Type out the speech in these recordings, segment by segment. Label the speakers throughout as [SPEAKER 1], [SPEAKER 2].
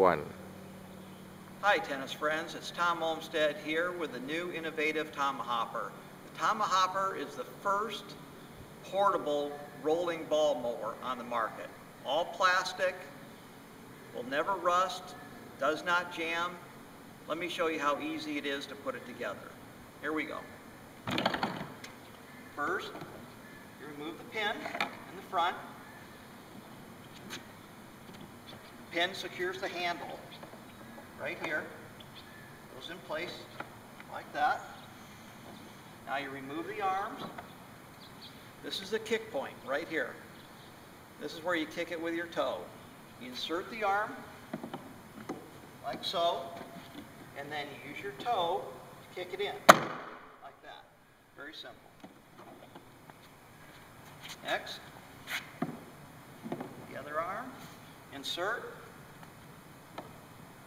[SPEAKER 1] one.
[SPEAKER 2] Hi, tennis friends. It's Tom Olmstead here with the new innovative Tomohopper. The Tomohopper is the first portable rolling ball mower on the market. All plastic, will never rust, does not jam. Let me show you how easy it is to put it together. Here we go. First, you remove the pin in the front. Pin secures the handle right here. Goes in place like that. Now you remove the arms. This is the kick point right here. This is where you kick it with your toe. You insert the arm like so, and then you use your toe to kick it in like that. Very simple. Next, the other arm, insert,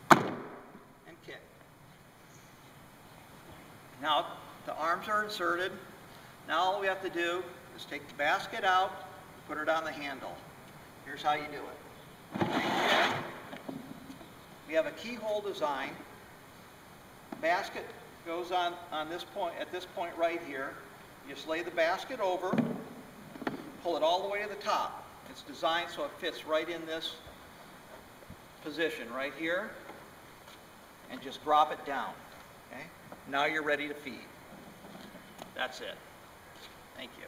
[SPEAKER 2] and kick. Now, the arms are inserted. Now all we have to do is take the basket out, put it on the handle. Here's how you do it. We have a keyhole design. Basket goes on, on this point, at this point right here. You just lay the basket over, pull it all the way to the top. It's designed so it fits right in this position right here and just drop it down. Okay? Now you're ready to feed. That's it. Thank you.